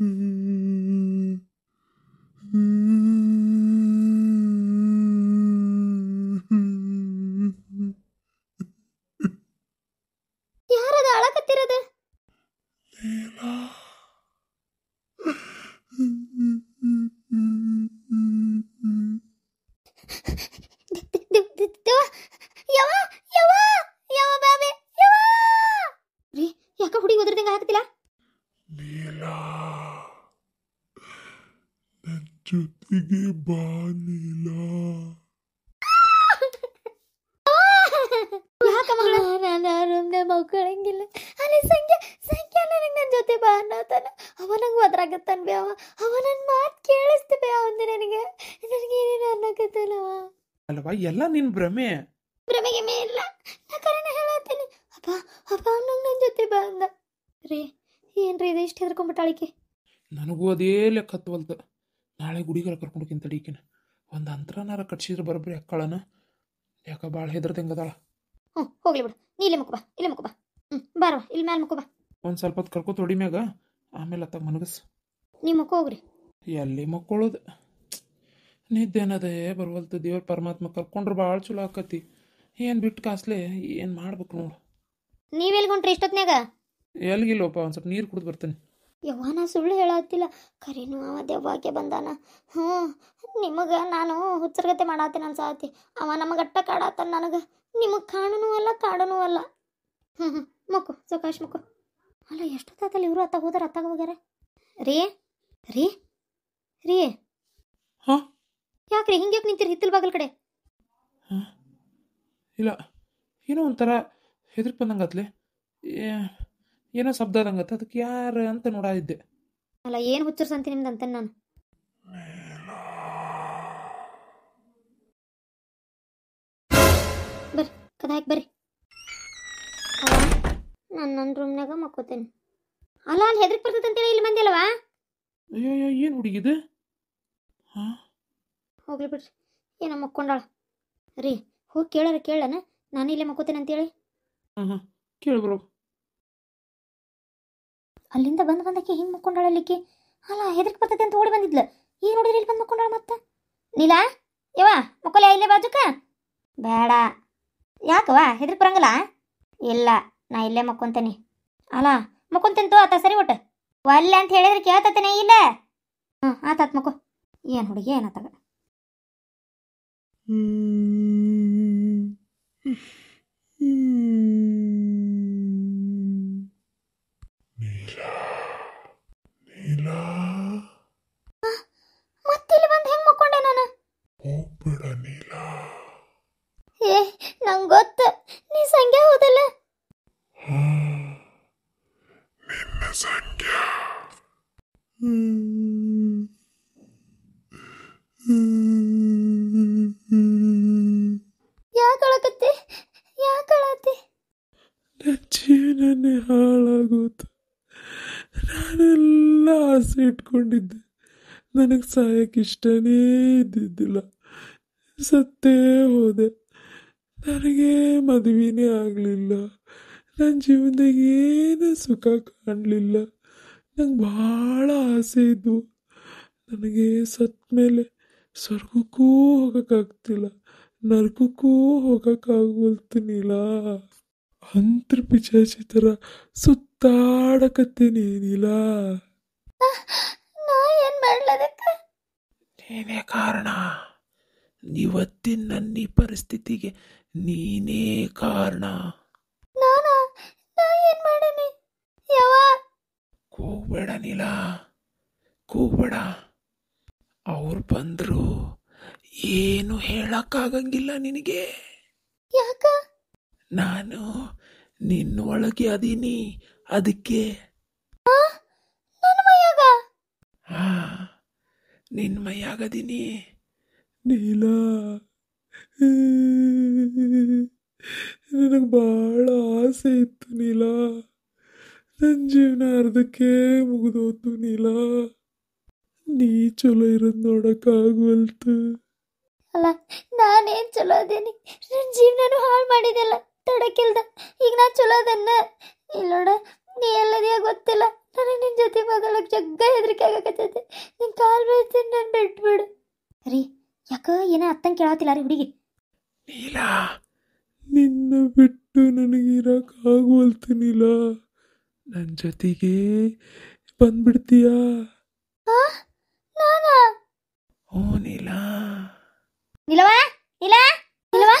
Mm-hmm. ಜೊತೆಗೆ ಬಾ ನೀಲಾ ಯಾಕ ಮಗಳ? ನಾನು ರೂಮ್ನ ಮಕ್ಕಳಂಗಿಲ್ಲ. ಅಲ್ಲಿ ಸಂಖ್ಯೆ ಸಂಖ್ಯೆ ನನಗೆ ನನ್ನ ಜೊತೆ ಬಾ ಅನ್ನತಾನ ಅವ ನಂಗೆ ಒದ್ರಾಗತ್ತಾನ ಬೇ ಅವ. ಅವ ನನ್ನ ಮಾತು ಕೇಳಿಸ್ತೆ ಬೇ ಅವಂದ ನನಗೆ. ನನಗೆ ಏನೇನು ಅನ್ನಕತ್ತಲ್ಲವ ಅಲ್ವಾ? ಎಲ್ಲ ನಿನ್ ಭ್ರಮೆ. ಭ್ರಮೆಗೆ ಮೇ ಇಲ್ಲ. ನಾ ಕರೆನ ಹೇಳತ್ತೀನಿ. ಅಪ್ಪ ಅಪ್ಪ ನಂಗೆ ನನ್ನ ಜೊತೆ ಬಾ ಅಂದ. ರೀ ಏನ್ರಿ ಇದು? ಇಷ್ಟು ಹೆದರ್ಕೊಂಬಿಟ್ಟಾಳಿಕೆ ನನಗೂ ಅದೇ ಲೆಕ್ಕ ಹತ್ತವಲ್ತು. ನಾಳೆ ಗುಡಿಗಾರ ಕರ್ಕೊಂಡೋಗಿಂತ ತಡೀಕಿನ ಒಂದು ಅಂತರನಾರ ಕಟ್ಸಿದ್ರೆ ಬರೋಬ್ರಿ ಅಕ್ಕಳನ. ಯಾಕ ಭಾಳ ಹೆದರ್ದಂಗದಾಳ ಹ್ಞೂ ಹೋಗ್ಲಿ ಬಿಡು. ನೀ ಇಲ್ಲೇ ಮುಕ್ಕು ಬಾ ಇಲ್ಲೇ ಮುಕ್ಕು ಬಾ ಹ್ಞೂ ಬಾರವ ಇಲ್ಲಿ ಮ್ಯಾಲೆ ಮುಕ್ಕು ಬಾ ಒಂದು ಸ್ವಲ್ಪ ಹೊತ್ತು ಕರ್ಕೊ ತೊಡಿ ಮ್ಯಾಗ ಆಮೇಲೆ ಅತ್ತ ಮನಗಸ್ ನೀ ಮುಕ್ಕ ಹೋಗ್ರಿ. ಎಲ್ಲಿ ಮಕ್ಕೊಳ್ಳೋದು ನಿದ್ದೇನದೇ ಬರುವಲ್ತು. ದೇವ್ರ ಪರಮಾತ್ಮ ಕರ್ಕೊಂಡ್ರೆ ಭಾಳ ಚಲೋ ಆಕತಿ. ಏನು ಬಿಟ್ಟು ಕಾಸ್ಲೆ ಏನು ಮಾಡ್ಬೇಕು ನೋಡು. ನೀವೆಲ್ಗೊಂಡ್ರಿ ಇಷ್ಟೊತ್ನಾಗ ಎಲ್ಲಿಗಿಲ್ಲಪ್ಪ ಒಂದು ಸ್ವಲ್ಪ ನೀರು ಕುಡಿದು ಬರ್ತೀನಿ. ಯವ್ವ ನಾ ಸುಳ್ಳು ಹೇಳತ್ತಿಲ್ಲ. ಕರೀನು ಅವ ದೆವ್ವಾಕೆ ಬಂದಾನ. ಹ್ಞೂ ನಿಮಗೆ ನಾನು ಹುಚ್ಚರ್ಗತೆ ಮಾಡತ್ತೀನಿ ಅನ್ಸಾತಿ. ಅವ ನಮ್ಮ ಗಟ್ಟ ಕಾಡಾತನ ನನಗೆ. ನಿಮಗೆ ಕಾಣನೂ ಅಲ್ಲ ಕಾಡನು ಅಲ್ಲ. ಹ್ಞೂ ಹ್ಞೂ ಮಕ್ಕು ಸಕಾಶ್ ಮಕ್ಕು. ಅಲ್ಲ ಎಷ್ಟೊತ್ತಾತಲ್ಲ ಇವರು ಅತ್ತಾಗ ಹೋದಾರ ಅತ್ತಾಗ ಹೋಗ್ಯಾರ? ರೀ ರೀ ರೀ. ಹಾಂ? ಯಾಕ್ರಿ ಹಿಂಗ್ಯಾಕೆ ನಿಂತಿರಿ ಹಿತ್ತಲ್ ಬಾಗಲ್ ಕಡೆ? ಇಲ್ಲ ಏನೋ ಒಂಥರ ಹೆದರ್ಕ್ ಬಂದಂಗತ್ಲೆ. ಏನೋ ಶಬ್ದ ಆದಂಗತ್ತ ಅದಕ್ಕೆ ಯಾರು ಅಂತ ನೋಡಾದಿದ್ದೆ. ಅಲ್ಲ ಏನು ಹುಚ್ಚರ್ಸಂತಿ ನಿಮ್ದು ಅಂತೇನೆ ನಾನು? ಬರ್ರಿ ಕದ ಹಾಕಿ ಬರ್ರಿ. ನಾನು ನನ್ನ ರೂಮ್ನಾಗ ಮಕ್ಕೋತೇನೆ. ಅಲ್ಲ ಅಲ್ಲಿ ಹೆದರ್ಕ್ ಬರ್ತದೆ ಅಂತೇಳಿ ಇಲ್ಲಿ ಬಂದಿಲ್ಲವಾ ಅಯ್ಯೋ ಅಯ್ಯೋ ಏನು ಹುಡುಗಿದು ಹಾಂ? ಹೋಗ್ಲಿ ಬಿಡ್ರಿ. ಏನೋ ಮಕ್ಕೊಂಡಾಳ. ರೀ ಹೋಗಿ ಕೇಳಾರ ಕೇಳಣ. ನಾನು ಇಲ್ಲೇ ಮಕ್ಕೋತೇನೆ ಅಂತೇಳಿ ಹಾಂ ಹಾಂ ಕೇಳ್ಬರೋ ಅಲ್ಲಿಂದ ಬಂದು ಬಂದಕ್ಕೆ ಹಿಂಗೆ ಮಕ್ಕೊಂಡಾಳ ಅಲ್ಲಿಕ್ಕೆ ಅಲ್ಲ ಹೆದರ್ಕ್ ಬರ್ತೈತೆ ಅಂತ ಓಡಿ ಬಂದಿದ್ಲ. ಈಗ ನೋಡಿದ್ರೆ ಇಲ್ಲಿ ಬಂದು ಮುಕ್ಕೊಂಡಾಳ ಮತ್ತೆ? ನೀಲಾ, ಯವ್ವ ಮಕ್ಕಳ ಇಲ್ಲೇ ಬಾಜುಕ ಬೇಡ. ಯಾಕವ್ವ, ಹೆದರ್ಕ್ ಬರಂಗಿಲ್ಲ? ಇಲ್ಲ, ನಾ ಇಲ್ಲೇ ಮಕ್ಕೊಂತೇನೆ. ಅಲ್ಲ ಮಕ್ಕೊಂತೇನೆ ತೋ, ಆತ ಸರಿ ಒಟ್ಟು. ಒಲ್ಲೆ ಅಂತ ಹೇಳಿದ್ರೆ ಕೇಳ್ತತೇನೆ, ಇಲ್ಲ. ಹ್ಞೂ ಆತಾತ್ ಮಕ್ಕೋ. ಏನು ಹುಡುಗಿ ಏನಾತಾಗ ನೀಲಾ ನೀಲಾ ಮತ್ತಿಲ್ಲಿ ಬಂದು ಹೆಂಗೆ ಮಕ್ಕೊಂಡೆ ನಾನು ಹೋಗ್ಬೇಡ ನೀಲಾ ಏ ನಂಗೆ ಗೊತ್ತು ನೀ ಸಂಖ್ಯೆ ಹೌದಲ್ಲ ಹಾ ನಿನ್ನ ಸಂಖ್ಯಾ ಯಾಕೆ ಅಳಕತ್ತಿ ಯಾಕೆ ಅಳತಿ ನನ್ನ ಜೀವನನೇ ಹಾಳಾಗೋತು ನಾನೆಲ್ಲ ಆಸೆ ಇಟ್ಕೊಂಡಿದ್ದೆ ನನಗೆ ಸಾಯಕ್ಕೆ ಇಷ್ಟನೇ ಇದ್ದಿದ್ದಿಲ್ಲ. ಸತ್ತೇ ಹೋದೆ. ನನಗೆ ಮದುವೆನೇ ಆಗಲಿಲ್ಲ. ನನ್ನ ಜೀವನದಾಗ ಏನು ಸುಖ ಕಾಣಲಿಲ್ಲ. ನಂಗೆ ಭಾಳ ಆಸೆ ಇದ್ವು. ನನಗೆ ಸತ್ತ ಮೇಲೆ ಸ್ವರ್ಗಕ್ಕೂ ಹೋಗೋಕ್ಕಾಗ್ತಿಲ್ಲ. ನರ್ಕಕ್ಕೂ ಹೋಗೋಕ್ಕಾಗೋಲ್ತೀನಿಲ್ಲ ಅಂತ್ರ ಪಿಚಾಚಿ ಥರ ಸುತ್ತಾಡಕತ್ತೇನೇನಿಲ್ಲ. ನಾ ಏನು ಮಾಡ್ಲದಕ್ಕೆ ನೀನೇ ಕಾರಣ? ಇವತ್ತಿನ ನನ್ನ ಈ ಪರಿಸ್ಥಿತಿಗೆ ನೀನೇ ಕಾರಣ. ನಾನಾ? ನಾ ಏನು ಮಾಡೀನಿ? ಯಾವ ಕೂಗ್ಬೇಡ ನೀಲ. ಕೂಗ್ಬೇಡ. ಅವ್ರು ಬಂದ್ರು ಏನು ಹೇಳಕ್ಕಾಗಂಗಿಲ್ಲ ನಿನಗೆ. ಯಾಕ? ನಾನು ನಿನ್ನೊಳಗೆ ಅದೀನಿ. ಅದಕ್ಕೆ ನನ್ನ ಮೈಯಾಗ ಹಾ ನಿನ್ನ ಮೈಯಾಗದೀನಿ. ನೀಲ ನನಗೆ ಭಾಳ ಆಸೆ ಇತ್ತು ನೀಲ. ನನ್ನ ಜೀವನ ಅರ್ಧಕ್ಕೆ ಮುಗಿದೋತು ನೀಲ. ನೀ ಚಲೋ ಇರೋದು ನೋಡಕ್ಕಾಗವಲ್ತು ಅಲ್ಲ ನಾನೇನ್ ಚಲೋ ಅದೇನಿ? ನನ್ನ ಜೀವನನು ಹಾಳು ಮಾಡಿದೆಲ್ಲ ತಡಕಿಲ್ದ. ಈಗ ನಾ ಚಲೋ ಅದನ್ನ. ಇಲ್ಲೋಡ ನೀ ಎಲ್ಲದೆಯಾ ಗೊತ್ತಿಲ್ಲ? ಜೊತೆ ಮಗಳಕ್ ಜಗ್ಗ ಹೆದರಿಕೆ ಆಗಕತ್ತೈತೆ. ನಿನ್ ಕಾಲ್ ಬೀಳ್ತೀನಿ ನಾನು ಬಿಟ್ಬಿಡು. ರೀ ಯಾಕ ಏನ ಅತ್ತಂಗೆ ಕೇಳತ್ತಿಲ್ಲ ರೀ ಹುಡುಗಿ? ನೀಲಾ ನಿನ್ನ ಬಿಟ್ಟು ನನಗಿರಕ್ಕಾಗವಲ್ತು ನೀಲ ನನ್ನ ಜೊತೆಗೆ ಬಂದ್ಬಿಡ್ತೀಯಾ? ನಾನಾ? ಓ ನೀಲ. ನಿಲವಾ ನಿಲ? ನಿಲವಾ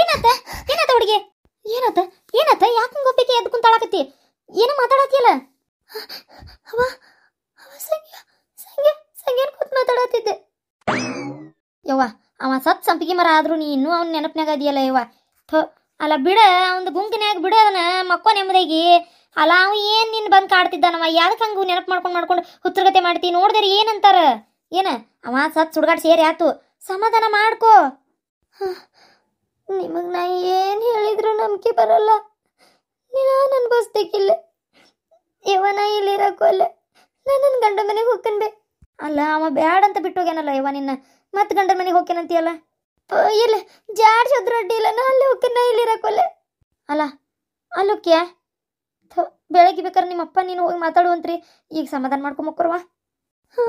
ಏನಾತ ಏನಾತ ಹುಡುಗಿ? ಏನಾತ ಏನಾತ ಯಾಕೆ ಗೊಪ್ಪಿಗೆ ಎದ್ದು ಕುಂತಾಳಕತ್ತಿ ಏನು ಮಾತಾಡತ್ತಿಯಲ್ಲ? ಅವ ಅವ ಸಂಗ್ಯ ಸಂಗ್ಯ ಸಂಗ್ಯನ್ ಕೂತ್ ಮಾತಾಡತ್ತಿದ್ದೆ. ಯವ್ವ, ಅವ ಸತ್ ಸಂಪಿಗೆ ಮರ ಆದ್ರೂ ನೀ ಇನ್ನೂ ಅವ್ನ ನೆನಪಿನಾಗ ಅದಿಯಲ್ಲ ಯವ್ವ. ಥೋ, ಅಲ್ಲ ಬಿಡ ಅವನ ಗುಂಕಿನ್ಯಾಗ ಬಿಡ ಅದನ್ನ, ಮಕ್ಕೋ ನೆಮ್ಮದಾಗಿ ಅಲ್ಲ ಅವ ಏನ್ ನಿನ್ ಬಂದ್ ಕಾಡ್ತಿದ್ದಾನವ? ಯಾವ್ದಕ್ಕೆ ಹಂಗ ನೆನಪು ಮಾಡ್ಕೊಂಡು ಮಾಡ್ಕೊಂಡು ಹುತ್ತರಗತೆ ಮಾಡ್ತಿ? ನೋಡಿದ್ರೆ ಏನಂತಾರ? ಏನ? ಅವ ಸತ್ ಸುಡ್ಗಾಡ್ ಸೇರಿ ಆತು. ಸಮಾಧಾನ ಮಾಡ್ಕೋ. ನಿಮಗ್ ನಾ ಏನ್ ಹೇಳಿದ್ರು ನಂಬಿಕೆ ಬರಲ್ಲ. ನಾನು ಅನ್ಭವಿಸ್ಬೇಕಿಲ್ಲ ಇವನ ಇಲ್ಲಿರಕ್ಕೋಲ್ಲ ನಾನು ನನ್ನ ಗಂಡ ಮನೆಗೆ ಹೋಗ್ತೇನೆ ಅಲ್ಲ ಅವ ಬ್ಯಾಡ ಅಂತ ಬಿಟ್ಟು ಹೋಗ್ಯಾನಲ್ಲ ಇವ ನಿನ್ನ. ಮತ್ತೆ ಗಂಡನ ಮನೆಗೆ ಹೋಗ್ತೇನಂತೀಯಲ್ಲ ಪ- ಇಲ್ಲ ಜಾಡ್ ಚದ್ರ ಅಡ್ಡಿ ಇಲ್ಲ. ನಾ ಅಲ್ಲಿ ಹೋಗ್ತೇನೆ ನಾ ಇಲ್ಲಿರಕ್ಕೋಲ್ಲ ಅಲ್ಲ ಅಲ್ಲೋಕ್ಯ ಥು, ಬೆಳಗ್ಗೆ ಬೇಕಾದ್ರೆ ನಿಮ್ಮ ಅಪ್ಪ ನೀನು ಹೋಗಿ ಮಾತಾಡುವಂತ್ರಿ. ಈಗ ಸಮಾಧಾನ ಮಾಡ್ಕೊಂಬಕ್ಕೊರ್ವ ಹ್ಞೂ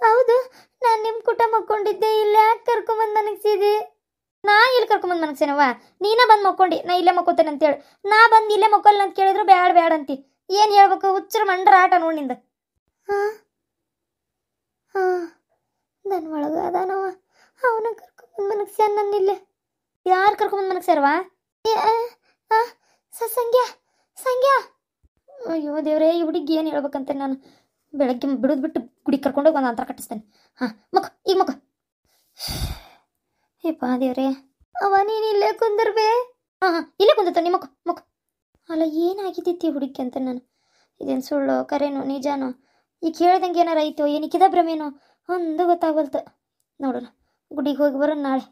ಹೌದು. ನಾನು ನಿಮ್ಮ ಕುಟ ಮಕ್ಕೊಂಡಿದ್ದೆ ಇಲ್ಲ ಯಾಕೆ ಕರ್ಕೊಂಬಂದು ಮನಗ್ಸಿದೆ? ನಾ ಇಲ್ಲಿ ಕರ್ಕೊಂಬಂದು ಮನಸ್ಸೇನವ್ವ ನೀನೇ ಬಂದು ಮಕ್ಕೊಂಡಿ ನಾ ಇಲ್ಲೇ ಮಕ್ಕೋತೇನೆ ಅಂತೇಳಿ ನಾ ಬಂದು ಇಲ್ಲೇ ಮಕ್ಕೊಲ್ಲ ಅಂತ ಕೇಳಿದ್ರು ಬ್ಯಾಡ ಬ್ಯಾಡ ಅಂತಿ. ಏನು ಹೇಳ್ಬೇಕು? ಹುಚ್ಚರ ಮಂಡ್ರ ಆಟ ನೋಡಿಂದ ಹಾಂ ಹಾಂ ನನ್ನ ಒಳಗೆ ಅದಾನವ ಅವನ ಕರ್ಕೊಂಬಂದು ಮನಗ್ಸ್ಯಾನ ನನ್ನ ಇಲ್ಲೇ. ಯಾರು ಕರ್ಕೊಂಬಂದು ಮನಗ್ಸ್ಯಾರವಾ ಸಂಗ್ಯ ಸಂಗ್ಯಾ ಅಯ್ಯೋ ದೇವ್ರೇ ಈ ಹುಡುಗಿ ಏನು ಹೇಳ್ಬೇಕಂತ ನಾನು? ಬೆಳಗ್ಗೆ ಬಿಡೋದು ಬಿಟ್ಟು ಗುಡಿ ಕರ್ಕೊಂಡೋಗಿ ಒಂದು ಅಂತರ ಕಟ್ಟಿಸ್ತೇನೆ. ಹಾಂ ಮಕ್ಕ ಈಗ ಮಕ್ಕ. ಏಪ್ಪ ದೇವ್ರೇ. ಅವ ನೀನು ಇಲ್ಲೇ ಕುಂದರ್ಬೇ. ಹಾಂ ಹಾಂ ಇಲ್ಲೇ ಕುಂದಿರ್ತಾನೆ ನಿಮ್ಮ ಮಕ್ಕ ಮಕ್ಕ. ಅಲ್ಲ ಏನಾಗಿದ್ದಿತ್ತು ಹುಡುಗಿ ಅಂತ ನಾನು? ಇದೇನು ಸುಳ್ಳು ಕರೇನು ನಿಜಾನೋ? ಈಗ ಕೇಳ್ದಂಗೆ ಏನಾರ ಐತೋ ಏನಕ್ಕಿದ ಭ್ರಮೇನೋ? ಒಂದು ಗೊತ್ತಾಗಲ್ತು ನೋಡೋಣ ಗುಡಿಗೆ ಹೋಗಿ ಬರೋಣ ನಾಳೆ.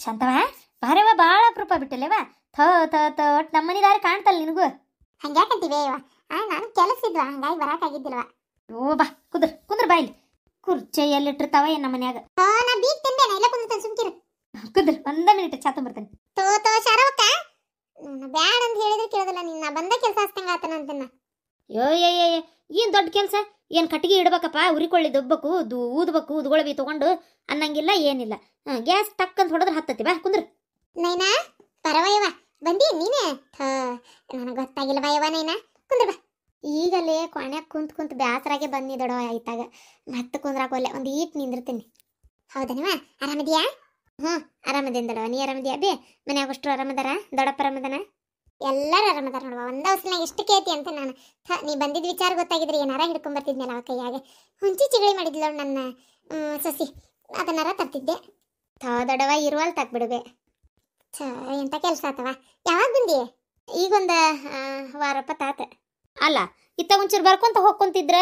ಶಾಂತವ ಬಾರವ ಭಾಳ ಅಪರೂಪ ಬಿಟ್ಟಲ್ಲವ ಥ ಥ ಥೋ ಒಟ್ಟು ನಮ್ಮನೆ ದಾರಿ ಕಾಣ್ತಲ್ಲ ನಿನಗೂ? ಹಂಗ್ಯಾಕಂತೀವಿ ಆ ನಾನು ಕೆಲಸ ಇದ್ವಾ ಹಂಗಾಗಿ ಬರಾಕಾಗಿದ್ದಿಲ್ವ? ಓ ಬಾ ಕುದ್ರ ಕುಂದ್ರ ಬಾ ಇಲ್ಲಿ. ಕುರ್ಚೆ ಎಲ್ಲಿಟ್ಟಿರ್ತಾವ ಏನು ನಮ್ಮ ಮನ್ಯಾಗ ನಾ ಬೀಗ್ ತಿಂಬೇನ ಇಲ್ಲ ಕುಂದಿರ್ತೇನೆ ಸುಮ್ಕಿರು. ಕುದ್ರ ಒಂದ ಮಿನಿಟ್ ಚಾ ಬರ್ತೇನೆ ತೋ ತೋ ಶರವಕ್ಕ ಬ್ಯಾಡ ಅಂತ ಹೇಳಿದ್ರೆ ಕೇಳೋದಿಲ್ಲ ನಿನ್ನ ಬಂದ ಕೆಲಸ ಹಸ್ತಂಗ ಆತನ ಅಂತನ್ನ ಯೋ ಯೋ ಏ ಏನು ದೊಡ್ಡ ಕೆಲಸ? ಏನು ಕಟ್ಟಿಗೆ ಇಡ್ಬೇಕಪ್ಪ ಉರಿಕೊಳ್ಳಿ ದೊಬ್ಬಕು ದು ಊದ್ಬೇಕು ಊದ್ಗೊಳವಿ ತಗೊಂಡು ಅನ್ನಂಗಿಲ್ಲ ಏನಿಲ್ಲ. ಗ್ಯಾಸ್ ಟಕ್ ಅಂತ ಹೊಡೆದ್ರೆ ಹತ್ತತಿ ಬಾ ಕುಂದ್ರ. ನೈನಾ ಪರವಯವ ಬಂದಿ ನೀನೆ? ನನಗೆ ಗೊತ್ತಾಗಿಲ್ಲ ಬಾಯವ ನೈನಾ. ಕುಂದ್ರ ಬಾ. ಈಗಲೇ ಕೊನೆಗೆ ಕುಂತ್ ಕುಂತ್ ಬ್ಯಾಸರಾಗೆ ಬಂದಿದ್ದಡೋ ಆಯ್ತಾಗ ಮತ್ತೆ ಕುಂದ್ರಾಕ ಒಲ್ಲೆ ಒಂದು ಈಟ್ ನಿಂದಿರ್ತೀನಿ. ಹೌದನವ ಆರಾಮದಿಯಾ? ಹ್ಞೂ, ಆರಾಮದೇನ್ ದೊಡವ ನೀ ಆರಾಮದಿಯಾ? ಬೇ, ಮನ್ಯಾಗ ಅಷ್ಟು ಆರಾಮದಾರ? ದೊಡ್ಡಪ್ಪ ಆರಾಮದಾನ? ಎಲ್ಲರೂ ಆರಾಮದಾರ ನೋಡುವ. ಒಂದ ಹೊಸ್ನಾಗ ಎಷ್ಟು ಕೇತಿ ಅಂತ ನಾನು. ನೀ ಬಂದಿದ್ದ ವಿಚಾರ ಗೊತ್ತಾಗಿದ್ರೆ ಏನಾರ ಹಿಡ್ಕೊಂಡ್ ಬರ್ತಿದ್ನಲ್ಲ ಅವ ಕೈಯಾಗ ಹುಂಚಿ ಚಿಗಳಿ ಮಾಡಿದ್ಲ ನನ್ನ ಸಸಿ. ಅದನ್ನಾರ ತರ್ತಿದ್ದೆ. ಥೋ ದೊಡವ ಇರುವಲ್ ತಕ್ಬಿಡುವೆ ಛ ಎಂತ ಕೆಲಸ ಆತವ? ಯಾವಾಗ ಬಂದಿ? ಈಗೊಂದು ವಾರಪ್ಪ ತಾತ ಅಲ್ಲ, ಇತ್ತ ಒಂಚೂರು ಬರ್ಕೊಂತ ಹೋಗ್ಕೊಂತಿದ್ರ?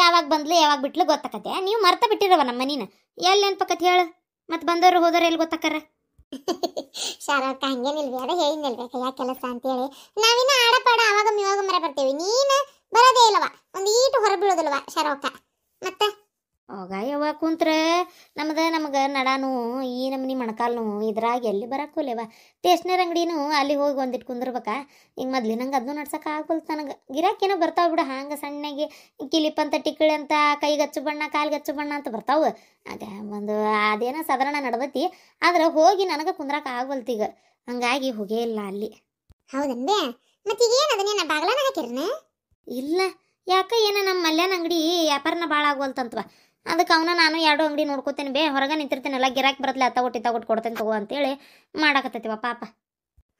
ಯಾವಾಗ ಬಂದ್ಲು, ಯಾವಾಗ ಬಿಟ್ಲು ಗೊತ್ತಾಕತ್ತೆ. ನೀವು ಮರ್ತ ಬಿಟ್ಟಿರವ ನಮ್ಮ ಮನೀನ ಎಲ್ಲಿ ನೆನ್ಪಕತ್ ಹೇಳು. ಮತ್ತೆ ಬಂದವರು ಹೋದವ್ರು ಎಲ್ಲಿ ಗೊತ್ತಾಕರ ಶಾರಕ್ಕ ಹಂಗೇನಿಲ್ವಿ ಹೇಗೆ ನಿಲ್ಬೇಕು ಕೈಯಾಗ ಕೆಲಸ ಅಂತೇಳಿ. ನಾವಿನ್ನ ಆಡಪಾಡ ಅವಾಗ ಇವಾಗ ಮರ ಬರ್ತೀವಿ. ನೀನು ಬರೋದೇ ಇಲ್ಲವ, ಒಂದು ಈಟು ಹೊರ ಬೀಳೋದಿಲ್ವ ಶಾರಕ್ಕ ಮತ್ತೆ? ಹೋಗ ಯವ್ವ ಕುಂತ್ರ ನಮ್ದು ನಮ್ಗೆ ನಡಾನು ಈ ನಮ್ನಿ ಮೊಣಕಾಲು ಇದ್ರಾಗ ಎಲ್ಲಿ ಬರಕ್ಕೂಲೇವ ಟೇಸ್ನರ್ ಅಂಗಡಿನೂ ಅಲ್ಲಿ ಹೋಗಿ ಒಂದಿಟ್ಟು ಕುಂದಿರ್ಬೇಕಾ? ಈಗ ಮೊದ್ಲಿನಂಗೆ ಅದನ್ನು ನಡ್ಸಕ್ಕೆ ಆಗಲ್ಲ ನನಗೆ. ಗಿರಾಕೇನೋ ಬರ್ತಾವ ಬಿಡು ಹಂಗೆ ಸಣ್ಣಗೆ ಕಿಲಿಪ್ ಅಂತ ಟಿಕ್ಕಳಿ ಅಂತ ಕೈಗಚ್ಚು ಬಣ್ಣ ಕಾಲ್ಗಚ್ಚು ಬಣ್ಣ ಅಂತ ಬರ್ತಾವೆ. ಆಗ ಒಂದು ಅದೇನೋ ಸಾಧಾರಣ ನಡ್ದತಿ ಆದ್ರೆ ಹೋಗಿ ನನಗೆ ಕುಂದ್ರಕ್ಕೆ ಆಗ್ಬಲ್ತು ಈಗ. ಹಂಗಾಗಿ ಹೋಗೇ ಇಲ್ಲ ಅಲ್ಲಿ. ಹೌದನ್ಬೇ? ಮತ್ತೆ ಏನು ಅದನ್ನೇನ ಬಾಗ್ಲಾನ ಹಾಕಿರ್ನ ಇಲ್ಲ ಯಾಕ ಏನ ನಮ್ಮ ಮಲ್ಯಾನ ಅಂಗಡಿ ವ್ಯಾಪಾರನ ಭಾಳ ಆಗ್ವಲ್ತಂತ್ವ ಅದಕ್ಕೆ ಅವನ ನಾನು ಎರಡು ಅಂಗಡಿ ನೋಡ್ಕೋತೇನೆ ಬೇ ಹೊರಗೆ ನಿಂತಿರ್ತೇನೆಲ್ಲ ಗಿರಾಕಿ ಬರತ್ಲೆ ತಗೊಟ್ಟಿ ತಗೊಟ್ಟು ಕೊಡ್ತೇನೆ ತಗೋ ಅಂತೇಳಿ ಮಾಡಾಕತ್ತೈತಿವ ಪಾಪ.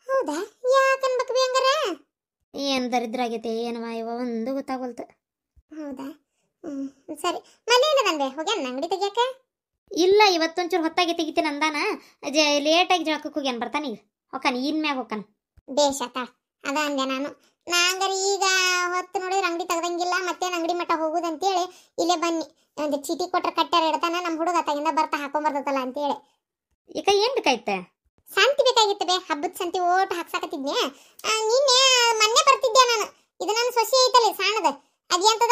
ಹೌದಾ? ಯಾಕನ್ಬೇಕು ಬಿ ಹಂಗಾರ? ಏನು ದರಿದ್ರ ಆಗೈತೆ ಏನವ ಇವ ಒಂದು ಗೊತ್ತಾಗೋಲ್ತು. ಹೌದಾ? ಹ್ಞೂ ಸರಿ. ಹೋಗ್ಯಾನ ಅಂಗಡಿ ತೆಗಿಯಾಕ? ಇಲ್ಲ ಇವತ್ತೊಂಚೂರು ಹೊತ್ತಾಗಿ ತೆಗಿತೀನಿ ಅಂದಾನ. ಜ ಲೇಟಾಗಿ ಜಳಕಕ್ಕೆ ಹೋಗ್ಯಾನ ಬರ್ತಾನೀಗ ಹೊಕ್ಕಾನ ಇನ್ ಮ್ಯಾಗ ಹೊಕ್ಕಾನ ಬೇಷಾತ ಅದ ಅಂದೆ ನಾನು. ನಾ ಹಂಗಾರೆ ಈಗ ಹೊತ್ತು ನೋಡಿದ್ರೆ ಅಂಗಡಿ ತಗದಂಗಿಲ್ಲ ಮತ್ತೆ ಅಂಗಡಿ ಮಟ್ಟ ಹೋಗುದಂತೇಳಿ ಇಲ್ಲೇ ಬನ್ನಿ. ಒಂದು ಚೀಟಿ ಕೊಟ್ರೆ ಕಟ್ಟಾರ ಇಡ್ತಾನ ನಮ್ಮ ಹುಡುಗ ತಗಿಂದ ಬರ್ತಾ ಹಾಕೊಂಬರ್ತದಲ್ಲ ಅಂತೇಳಿ. ಈಗ ಏನ್ ಬೇಕಾಯ್ತ? ಸಂತಿ ಬೇಕಾಗಿತ್ತು ಬೇ ಹಬ್ಬದ ಸಂತಿ ಓಟ್ ಹಾಕ್ಸಾಕತ್ತಿದ್ನೆ ನಿನ್ನೆ ಮೊನ್ನೆ ಬರ್ತಿದ್ದೆ ನಾನು? ಇದು ನನ್ನ ಸೊಸಿ ಐತಲ್ಲ ಸಾಣದ. ಅದ್ಯಂತದ